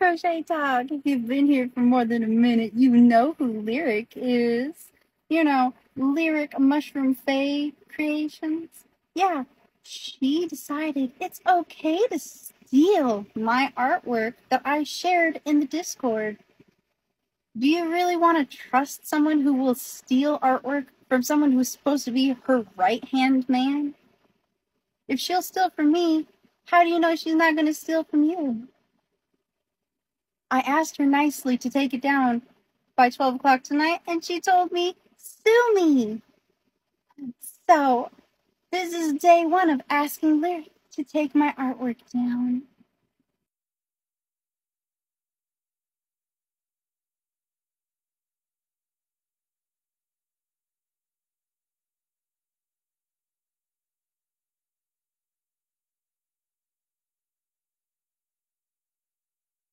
Crochet Talk. If you've been here for more than a minute, you know who Lyric is. You know, Lyric Mushroom Fae Creations. Yeah, she decided it's okay to steal my artwork that I shared in the Discord. Do you really want to trust someone who will steal artwork from someone who's supposed to be her right hand man? If she'll steal from me, how do you know she's not going to steal from you? I asked her nicely to take it down by 12 o'clock tonight, and she told me, sue me. So, this is day one of asking Lyric to take my artwork down.